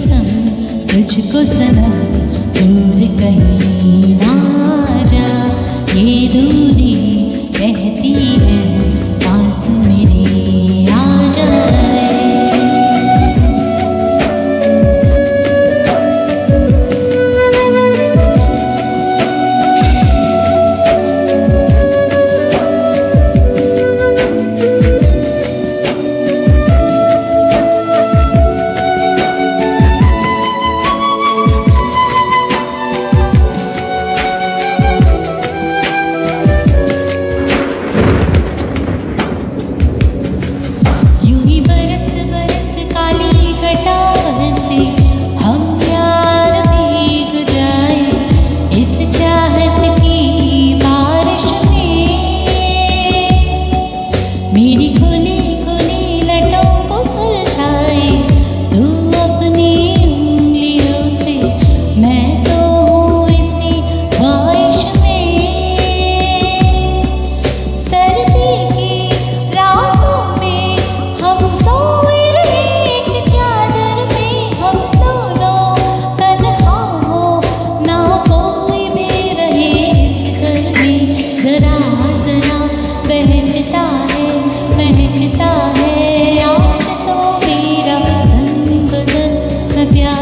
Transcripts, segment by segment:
कसम तुझको सना दूर कहीं ना जा। ये दूरी रहती है पास में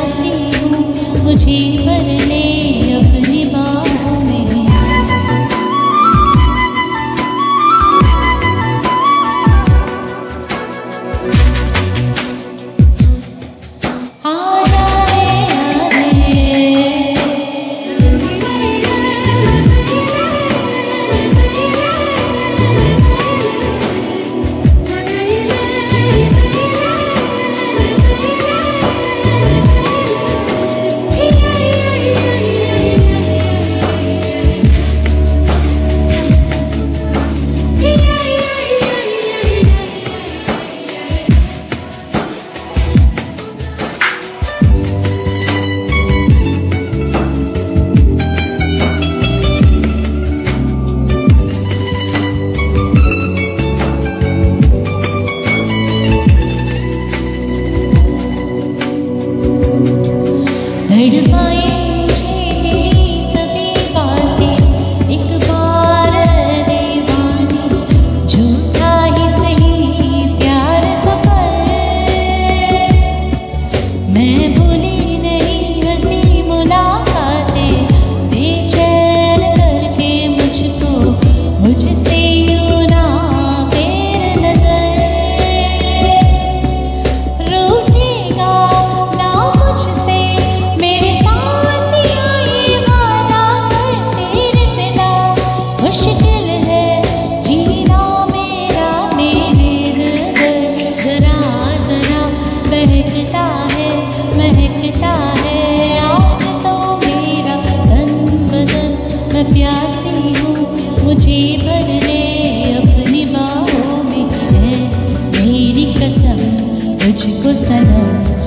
प्यासी हूँ मुझे भर ले प्यासी हूँ मुझे भर अपनी बाहों में मेरी कसम तुझको सनम।